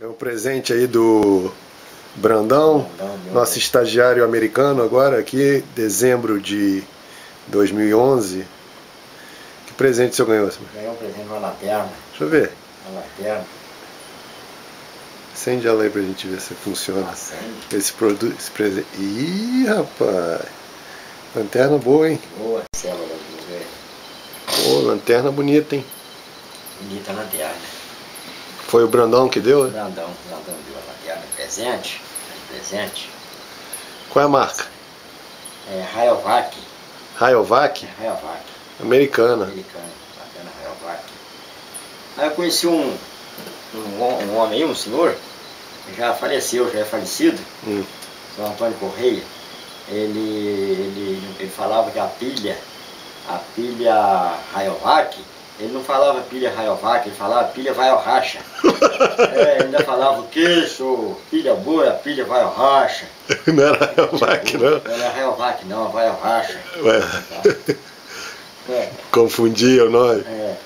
É o presente aí do Brandão, Brandão, nosso estagiário americano agora aqui, dezembro de 2011. Que presente o senhor ganhou? senhor? Ganhei um presente, uma lanterna. Deixa eu ver. Uma lanterna. Acende ela aí pra gente ver se funciona. Acende. Esse produto, esse presente. Ih, rapaz! Lanterna boa, hein? Boa célula. Pô, lanterna bonita, hein? Bonita lanterna. Foi o Brandão que deu, né? Grandão, grandão deu a lanterna. Presente. Presente. Qual é a marca? É Rayovac. Rayovac? É Rayovac. Americana. Americano. Lanterna Rayovac. Aí eu conheci um, um, um homem aí, um senhor, já faleceu, já é falecido. Hum. São Antônio Correia, ele, ele, ele falava que a pilha, a pilha Rayovac, ele não falava pilha Rayovac, ele falava pilha vai ao racha. É, ainda falava o que, sou pilha boa, pilha vai ao racha. Não era Rayovac, não? Não era Rayovac não, vai ao racha. Ué, É, confundia o nome. é,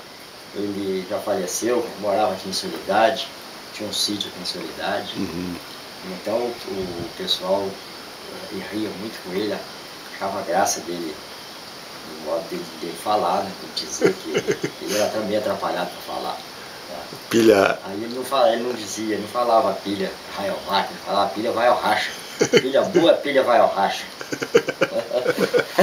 ele já faleceu, morava aqui em Solidade, tinha um sítio aqui em Solidade. Uhum. Então o, o pessoal eh, ria muito com ele, achava graça dele, modo dele, dele falar, né? De dizer que ele era também atrapalhado para falar. tá? Pilha. Aí ele não, fala, ele não dizia, ele não falava pilha raiovac, ele falava pilha vai ao racha. Pilha boa, pilha vai ao racha.